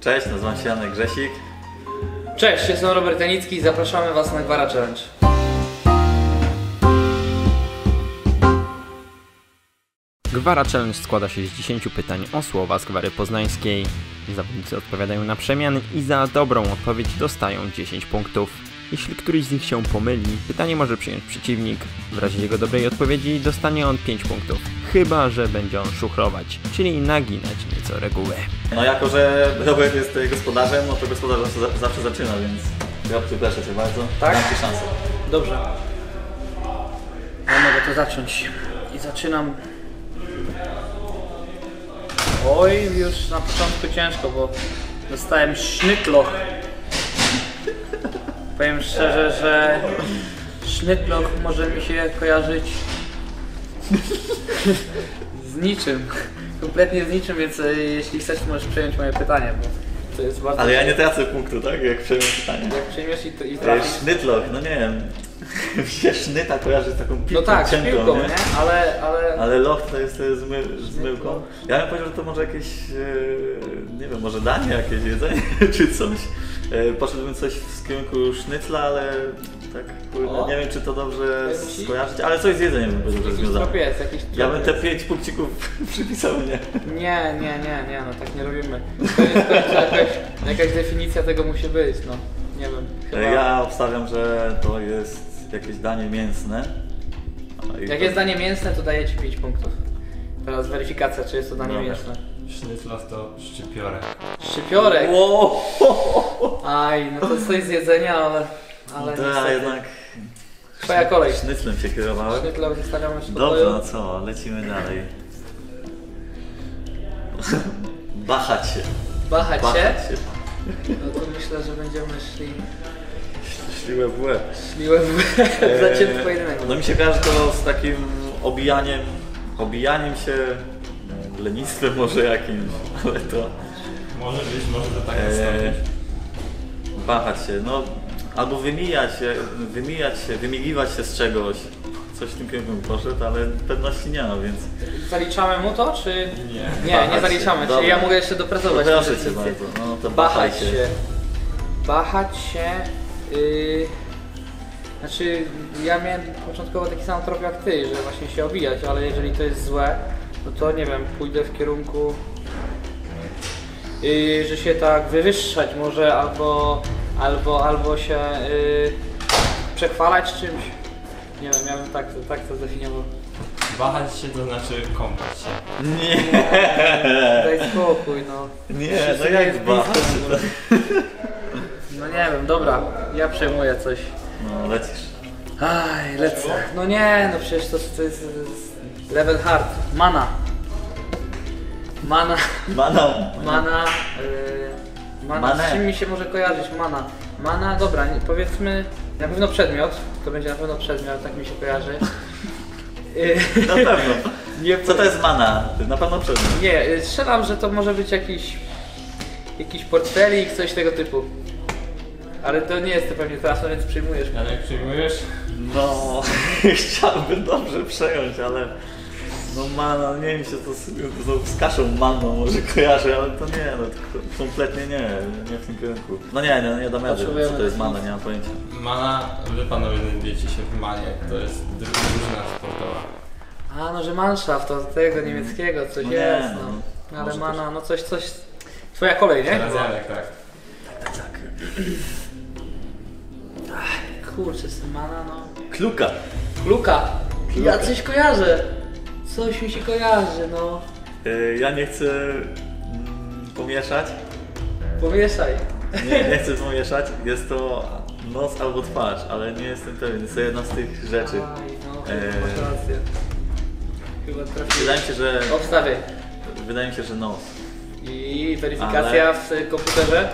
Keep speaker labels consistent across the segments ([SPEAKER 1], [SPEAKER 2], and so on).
[SPEAKER 1] Cześć, nazywam się Janek Grzesik.
[SPEAKER 2] Cześć, jestem Robert Janicki i zapraszamy Was na Gwara Challenge.
[SPEAKER 3] Gwara Challenge składa się z 10 pytań o słowa z gwary poznańskiej. Zawodnicy odpowiadają na przemian i za dobrą odpowiedź dostają 10 punktów. Jeśli któryś z nich się pomyli, pytanie może przyjąć przeciwnik. W razie jego dobrej odpowiedzi dostanie on 5 punktów. Chyba, że będzie on szuchrować, czyli naginać nieco reguły.
[SPEAKER 1] No jako, że Robert jest tutaj gospodarzem, no to gospodarz zawsze, zawsze zaczyna, więc Robciu, proszę Cię bardzo,
[SPEAKER 2] Tak?
[SPEAKER 1] dam Ci szansę.
[SPEAKER 2] Dobrze. Ja mogę to zacząć. I zaczynam. Oj, już na początku ciężko, bo dostałem sznytloch. Powiem szczerze, że sznytloch może mi się kojarzyć z niczym. Kompletnie z niczym, więc e, jeśli chcesz, możesz przejąć moje pytanie, bo to jest bardzo...
[SPEAKER 1] Ale ja nie tracę punktu, tak? Jak przejmę pytanie.
[SPEAKER 2] Jak przyjmiesz i, i
[SPEAKER 1] To
[SPEAKER 2] trafisz...
[SPEAKER 1] sznytloch, no nie wiem. Mi się sznyta kojarzy z taką piłką
[SPEAKER 2] No tak, z
[SPEAKER 1] cienką,
[SPEAKER 2] piłką, nie? Ale, ale...
[SPEAKER 1] Ale loch to jest z, my, z myłką. Ja bym powiedział, że to może jakieś, e, nie wiem, może danie, jakieś jedzenie czy coś. E, Poszedłbym coś w kierunku sznycla, ale tak, kurde, nie wiem czy to dobrze skojarzyć, ale coś z jedzeniem bym powiedział, że związane.
[SPEAKER 2] tropiec, jakiś
[SPEAKER 1] Ja bym te pięć punkcików przypisał, nie?
[SPEAKER 2] Nie, nie, nie, nie, no tak nie robimy. To jest w końcu jakaś, jakaś definicja tego musi być, no. Nie wiem. Chyba...
[SPEAKER 1] E, Ja obstawiam, że to jest jakieś danie mięsne. I
[SPEAKER 2] Jak
[SPEAKER 1] to-
[SPEAKER 2] jest danie mięsne, to daję Ci 5 punktów. Teraz weryfikacja, czy jest to danie
[SPEAKER 1] Dobra.
[SPEAKER 2] mięsne.
[SPEAKER 4] Sznytloch to szczypiorek.
[SPEAKER 2] Szczypiorek!
[SPEAKER 1] Wow.
[SPEAKER 2] Aj, no to coś z jedzenia, ale... Ale
[SPEAKER 1] To
[SPEAKER 2] niestety.
[SPEAKER 1] jednak
[SPEAKER 2] Twoja kolej.
[SPEAKER 1] sznyclem się kierowałem.
[SPEAKER 2] Sznytla zostawiamy w
[SPEAKER 1] Dobrze,
[SPEAKER 2] spokoju.
[SPEAKER 1] no co, lecimy dalej. Bachać się.
[SPEAKER 2] Wahać się.
[SPEAKER 1] Bachać się.
[SPEAKER 2] No to myślę, że będziemy szli...
[SPEAKER 1] Szliłem w łeb.
[SPEAKER 2] Szli łeb w
[SPEAKER 1] Eee,
[SPEAKER 2] zacięty pojedynek.
[SPEAKER 1] No mi się kojarzy to z takim obijaniem, obijaniem się, lenistwem może jakimś, ale to
[SPEAKER 4] Może być, może to tak
[SPEAKER 1] e,
[SPEAKER 4] nastąpić.
[SPEAKER 1] bachać się, no albo wymijać się, wymijać się, wymigiwać się z czegoś. Coś w tym kierunku bym poszedł, ale pewności nie mam, więc
[SPEAKER 2] Zaliczamy mu to, czy...
[SPEAKER 4] Nie.
[SPEAKER 2] Nie, nie
[SPEAKER 1] się.
[SPEAKER 2] zaliczamy,
[SPEAKER 1] Dobra.
[SPEAKER 2] czyli ja mogę jeszcze dopracować.
[SPEAKER 1] proszę cię bardzo, no to
[SPEAKER 2] Bachać
[SPEAKER 1] bachaj
[SPEAKER 2] się. Bachać się. Yy, znaczy, ja miałem początkowo taki sam trop jak ty, że właśnie się obijać, ale jeżeli to jest złe, no to nie wiem, pójdę w kierunku, yy, że się tak wywyższać może, albo, albo, albo się yy, przechwalać czymś. Nie wiem, ja bym tak, tak to zdefiniował.
[SPEAKER 4] Wahać się to znaczy kąpać się.
[SPEAKER 1] Nie,
[SPEAKER 2] Daj spokój, no.
[SPEAKER 1] nie, no
[SPEAKER 2] Wszyscy
[SPEAKER 1] jak bachać
[SPEAKER 2] blisko.
[SPEAKER 1] się?
[SPEAKER 2] No nie wiem, dobra, ja przejmuję coś.
[SPEAKER 1] No lecisz.
[SPEAKER 2] Aj, lecę. No nie, no przecież to, to jest, to jest level hard. Mana. Mana,
[SPEAKER 1] Mana.
[SPEAKER 2] mana, yy, mana.
[SPEAKER 1] Manę.
[SPEAKER 2] Z czym mi się może kojarzyć? Mana. Mana, dobra, nie, powiedzmy, na pewno przedmiot. To będzie na pewno przedmiot, tak mi się kojarzy. Yy,
[SPEAKER 1] Na pewno.
[SPEAKER 2] nie,
[SPEAKER 1] Co to jest mana? Na pewno przed nim.
[SPEAKER 2] Nie, yy, strzelam, że to może być jakiś, jakiś portfelik, coś tego typu. Ale to nie jest to pewnie teraz, więc przyjmujesz.
[SPEAKER 4] Janek, przyjmujesz?
[SPEAKER 1] No, chciałbym dobrze przejąć, ale no mana, nie wiem się to z, to z kaszą manną może kojarzy, ale to nie, no to kompletnie nie, nie w tym kierunku. No nie, nie, nie dam rady, co to jest mana, nie mam pojęcia.
[SPEAKER 4] Mana, wy panowie znajdziecie się w manie, to jest drużyna sportowa.
[SPEAKER 2] A, no że Mannschaft, to tego niemieckiego coś
[SPEAKER 1] No nie,
[SPEAKER 2] jest,
[SPEAKER 1] no.
[SPEAKER 2] no. Ale mana, no coś, coś... Twoja kolej, nie?
[SPEAKER 4] Teraz Janek, tak.
[SPEAKER 2] Kurczę, z tym mana, no...
[SPEAKER 1] Kluka.
[SPEAKER 2] Luka!
[SPEAKER 1] Kluka.
[SPEAKER 2] Ja coś kojarzę! Coś mi się kojarzy, no.
[SPEAKER 1] Y, Ja nie chcę mm, pomieszać,
[SPEAKER 2] Pomieszaj.
[SPEAKER 1] nie, nie chcę pomieszać, jest to nos albo twarz, ale nie jestem pewien, jest to jedna z tych rzeczy.
[SPEAKER 2] Aj, no,
[SPEAKER 1] Eee.
[SPEAKER 2] masz rację. Chyba trafiłem.
[SPEAKER 1] Wydaje mi się, że,
[SPEAKER 2] Obstawię.
[SPEAKER 1] wydaje mi się, że nos.
[SPEAKER 2] I weryfikacja
[SPEAKER 1] Ale-
[SPEAKER 2] w komputerze.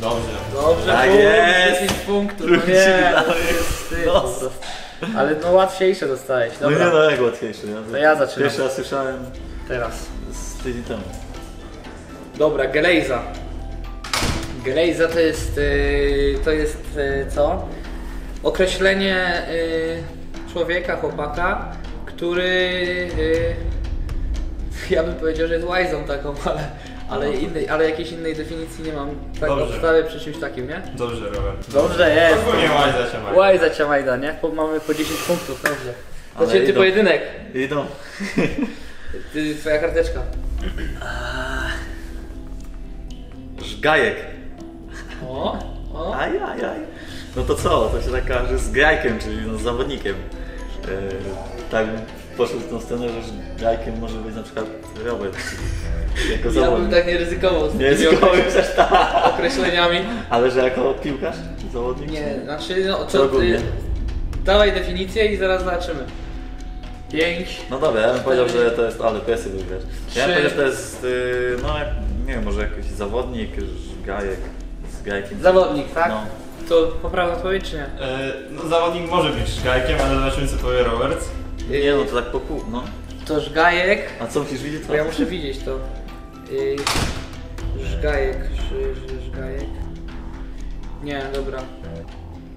[SPEAKER 4] Dobrze.
[SPEAKER 2] Dobrze,
[SPEAKER 1] Tak
[SPEAKER 2] punkt,
[SPEAKER 1] jest.
[SPEAKER 2] 10 punktów. No
[SPEAKER 1] Wrócili
[SPEAKER 2] nie,
[SPEAKER 1] na
[SPEAKER 2] to jest prostu. Ale no łatwiejsze dostałeś.
[SPEAKER 1] No
[SPEAKER 2] Dobra,
[SPEAKER 1] nie no, jak łatwiejszy.
[SPEAKER 2] To ja zaczynam.
[SPEAKER 1] Pierwszy raz słyszałem
[SPEAKER 2] teraz.
[SPEAKER 1] z tydzień temu.
[SPEAKER 2] Dobra, Gelejza. Gelejza to jest, y, to jest y, co? Określenie y, człowieka, chłopaka, który y, ja bym powiedział, że jest łajzą taką, ale, Ale, innej, ale jakiejś innej definicji nie mam. Tak
[SPEAKER 4] Dobrze.
[SPEAKER 2] podstawy przy czymś takim, nie?
[SPEAKER 4] Dobrze, Robert.
[SPEAKER 2] Dobrze jest.
[SPEAKER 4] Ogólnie łajza się ma.
[SPEAKER 2] Łajza Ciamajda, nie? Po, mamy po 10 punktów, dobrze.
[SPEAKER 1] Ale
[SPEAKER 2] Znaczy ty
[SPEAKER 1] idą.
[SPEAKER 2] pojedynek.
[SPEAKER 1] Idą.
[SPEAKER 2] Ty, twoja karteczka.
[SPEAKER 1] Żgajek.
[SPEAKER 2] O, o.
[SPEAKER 1] Ajajaj. No to co? To się tak każe z grajkiem, czyli no, z zawodnikiem. Yy, tak poszedł w tą stronę, że grajkiem może być na przykład Robert. Jako
[SPEAKER 2] Ja bym tak nie ryzykował z
[SPEAKER 1] Nie
[SPEAKER 2] tymi
[SPEAKER 1] ryzykowałem też tak.
[SPEAKER 2] określeniami.
[SPEAKER 1] Ale że jako piłkarz? Zawodnik?
[SPEAKER 2] Nie, znaczy no
[SPEAKER 1] Co ogólnie?
[SPEAKER 2] ty, dawaj definicję i zaraz zobaczymy. Pięć.
[SPEAKER 1] No dobra, ja bym powiedział, że to jest, ale presję wywiesz. Ja bym
[SPEAKER 2] Trzy.
[SPEAKER 1] powiedział, że to jest, yy, no jak- nie wiem, może jakiś zawodnik, żgajek, z grajkiem.
[SPEAKER 2] Zawodnik, tak?
[SPEAKER 1] No.
[SPEAKER 2] To poprawna odpowiedź czy nie?
[SPEAKER 4] E, no, zawodnik może być szkajkiem, ale zobaczymy co powie Robert.
[SPEAKER 1] Nie no, to tak po pół, no.
[SPEAKER 2] To żgajek.
[SPEAKER 1] A co musisz widzieć?
[SPEAKER 2] To ja muszę widzieć to. Yy, żgajek, ży, ży, żgajek. Nie, dobra.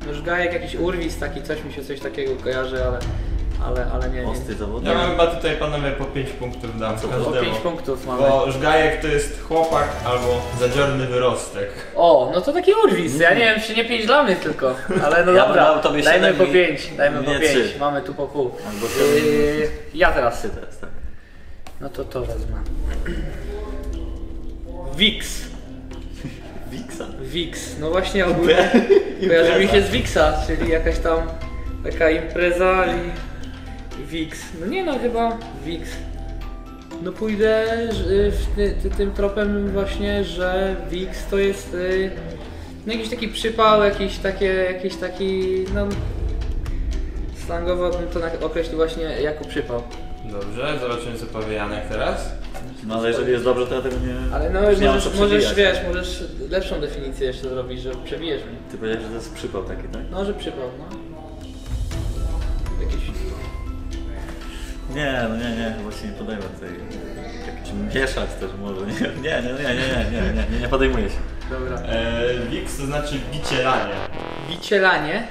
[SPEAKER 2] No żgajek, jakiś urwis taki, coś mi się coś takiego kojarzy, ale, ale, ale nie.
[SPEAKER 1] Ostry zawodnik.
[SPEAKER 4] Ja bym chyba tutaj panowie po 5 punktów dam
[SPEAKER 1] Co to?
[SPEAKER 2] Po
[SPEAKER 4] każdemu.
[SPEAKER 2] 5 punktów mamy.
[SPEAKER 4] Bo żgajek to jest chłopak albo zadziorny wyrostek.
[SPEAKER 2] O, no to taki urwis, ja nie wiem, czy nie 5 dla mnie tylko, ale no
[SPEAKER 1] Ja
[SPEAKER 2] dobra,
[SPEAKER 1] dał tobie
[SPEAKER 2] dajmy
[SPEAKER 1] siedem
[SPEAKER 2] po
[SPEAKER 1] i-
[SPEAKER 2] 5, dajmy po
[SPEAKER 1] nie
[SPEAKER 2] 5,
[SPEAKER 1] trzy.
[SPEAKER 2] mamy tu po pół.
[SPEAKER 1] Albo siedem.
[SPEAKER 2] Yy, ja teraz,
[SPEAKER 1] teraz, tak.
[SPEAKER 2] no to to wezmę. Wix,
[SPEAKER 1] Wiksa.
[SPEAKER 2] Wix, no właśnie ogólnie kojarzy mi się z Wixa, czyli jakaś tam taka impreza i Wix. No nie no, chyba Wix. No pójdę że- w ty, ty, tym tropem właśnie, że Wix to jest y, no jakiś taki przypał, jakiś, takie, jakiś taki, no slangowo bym to określił właśnie jako przypał.
[SPEAKER 4] Dobrze, zobaczymy co powie Janek teraz.
[SPEAKER 1] No ale jeżeli jest dobrze, to ja tego nie...
[SPEAKER 2] Ale no
[SPEAKER 1] nie
[SPEAKER 2] możesz,
[SPEAKER 1] co
[SPEAKER 2] możesz wiesz, możesz lepszą definicję jeszcze zrobić, że przebijesz mnie.
[SPEAKER 1] Ty powiedziałeś, że to jest przypał taki, tak?
[SPEAKER 2] No, że przypał, no. Jakiś...
[SPEAKER 1] Nie, no nie, nie, właśnie nie podejmę tej... Jakiś mieszać też może, nie, nie, nie, nie, nie, nie, nie, nie, nie podejmuję się.
[SPEAKER 2] Dobra.
[SPEAKER 4] E, Wix to znaczy bicie lanie.
[SPEAKER 2] Bicielanie?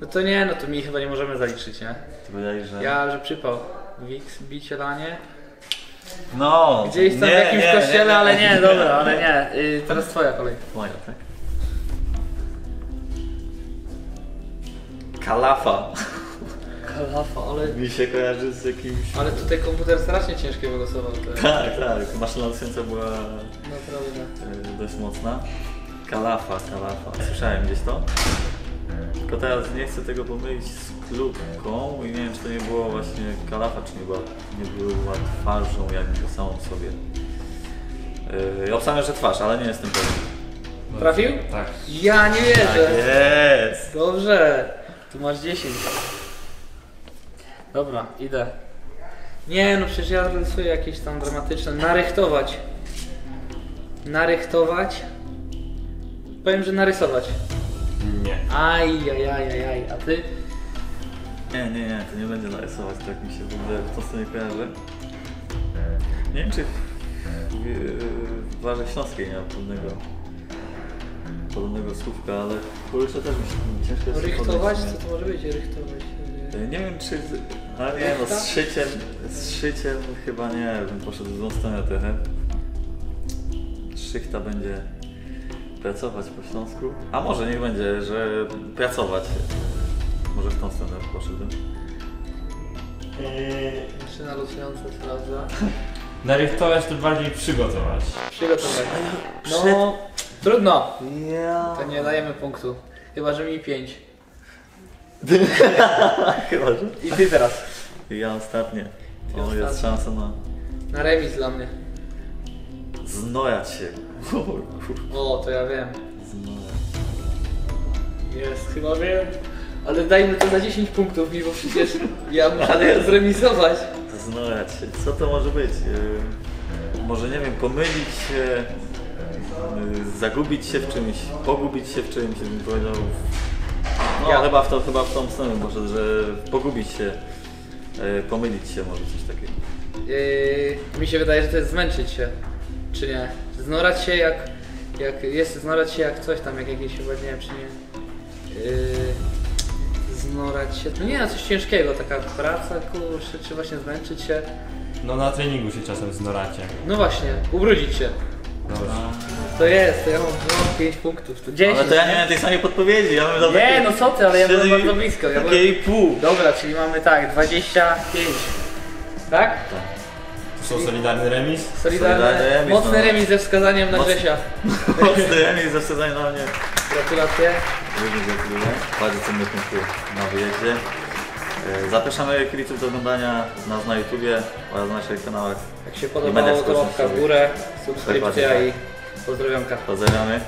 [SPEAKER 2] No to nie, no to mi chyba nie możemy zaliczyć, nie?
[SPEAKER 1] Ty powiedziałeś, że...
[SPEAKER 2] Ja, że przypał. Wix, bicielanie.
[SPEAKER 1] No!
[SPEAKER 2] Gdzieś tam w
[SPEAKER 1] nie,
[SPEAKER 2] jakimś
[SPEAKER 1] nie,
[SPEAKER 2] kościele, ale nie, dobra, ale nie. Y, teraz twoja kolej.
[SPEAKER 1] Moja, tak? Kalafa.
[SPEAKER 2] Kalafa, ale...
[SPEAKER 1] Mi się kojarzy z jakimś...
[SPEAKER 2] Ale tutaj komputer strasznie ciężkie wylosował. To
[SPEAKER 1] Tak, tak. Maszyna losująca była
[SPEAKER 2] naprawdę.
[SPEAKER 1] e, dość mocna. Kalafa, kalafa. Słyszałem gdzieś to. Tylko teraz nie chcę tego pomylić z klubką i nie wiem, czy to nie było właśnie kalafa, czy nie była, nie była twarzą jakby samą w sobie. Yy, obstawiam, że twarz, ale nie jestem pewien.
[SPEAKER 2] Trafił?
[SPEAKER 4] Tak.
[SPEAKER 2] Ja nie
[SPEAKER 1] Tak
[SPEAKER 2] wierzę.
[SPEAKER 1] jest!
[SPEAKER 2] Dobrze. Tu masz 10. Dobra, idę. Nie, no przecież ja rysuję jakieś tam dramatyczne. Narychtować. Narychtować. Powiem, że narysować.
[SPEAKER 4] Nie.
[SPEAKER 2] Aj, aj, aj, aj, aj. A ty?
[SPEAKER 1] Nie, nie, nie, to nie będzie narysować, tak mi się w ogóle w tą stronę kojarzy. Nie wiem, czy w, w, w Śląskiej nie ma podobnego, podobnego słówka, ale kurczę też mi się ciężko jest
[SPEAKER 2] Rychtować? Co to może być? Rychtować.
[SPEAKER 1] Nie? Wiem, czy... Ale nie, no z szyciem, z szyciem chyba nie, bym poszedł w złą stronę trochę. Szychta będzie pracować po śląsku. A może niech będzie, że pracować. Może w tą stronę poszedłbym.
[SPEAKER 2] Maszyna losująca sprawdza.
[SPEAKER 4] Narychtować to bardziej przygotować.
[SPEAKER 2] Przygotować. No, trudno.
[SPEAKER 1] Ja.
[SPEAKER 2] To nie dajemy punktu. Chyba, że mi 5.
[SPEAKER 1] Chyba, że.
[SPEAKER 2] I ty teraz.
[SPEAKER 1] Ja ostatnie.
[SPEAKER 2] Ty
[SPEAKER 1] O, jest
[SPEAKER 2] ostatnie.
[SPEAKER 1] szansa na
[SPEAKER 2] Na remis dla mnie.
[SPEAKER 1] znojać się. O,
[SPEAKER 2] to ja wiem.
[SPEAKER 1] Znojać.
[SPEAKER 2] Jest, chyba wiem. Ale dajmy to za 10 punktów, mimo przecież ja muszę
[SPEAKER 1] Ale-
[SPEAKER 2] zremisować.
[SPEAKER 1] Znojać się. Co to może być? Yy, może nie wiem, pomylić się, yy, zagubić się w czymś, pogubić się w czymś, bym powiedział.
[SPEAKER 2] Ja-
[SPEAKER 1] chyba, w to, chyba w tą stronę poszedł, że pogubić się, yy, pomylić się może coś takiego.
[SPEAKER 2] Yy, mi się wydaje, że to jest zmęczyć się. Czy nie? Znorać się jak... jak jest znorać się jak coś tam, jak jakieś chyba, nie wiem, czy nie... Yy, znorać się... No nie, no coś ciężkiego, taka praca, kurczę, czy właśnie zmęczyć się.
[SPEAKER 4] No na treningu się czasem znoracie.
[SPEAKER 2] No właśnie, ubrudzić się. To jest, to ja mam, ja mam 5 punktów. To 10.
[SPEAKER 1] Ale to ja nie miałem tej samej podpowiedzi, ja bym dał
[SPEAKER 2] Nie,
[SPEAKER 1] takie
[SPEAKER 2] no co ty, ale ja byłem
[SPEAKER 1] cztery-
[SPEAKER 2] bardzo blisko. Ja
[SPEAKER 1] Takie
[SPEAKER 2] byłem...
[SPEAKER 1] i pół.
[SPEAKER 2] Dobra, czyli mamy tak, 25. Tak?
[SPEAKER 4] To są solidarny remis?
[SPEAKER 2] Solidarny,
[SPEAKER 1] Solidarny remis,
[SPEAKER 2] mocny
[SPEAKER 1] no.
[SPEAKER 2] remis ze wskazaniem na
[SPEAKER 1] Moc-
[SPEAKER 2] Grzesia.
[SPEAKER 1] Mocny remis ze wsadzaniem na mnie.
[SPEAKER 2] Gratulacje.
[SPEAKER 1] Lubię, gratuluję. Bardzo cenny punkt na wyjeździe. E, Zapraszamy kibiców do oglądania nas na YouTubie oraz na naszych kanałach.
[SPEAKER 2] Jak się
[SPEAKER 1] mediach
[SPEAKER 2] podobało, to łapka w górę, subskrypcja
[SPEAKER 1] Dokładnie
[SPEAKER 2] i pozdrowionka.
[SPEAKER 1] Pozdrawiamy.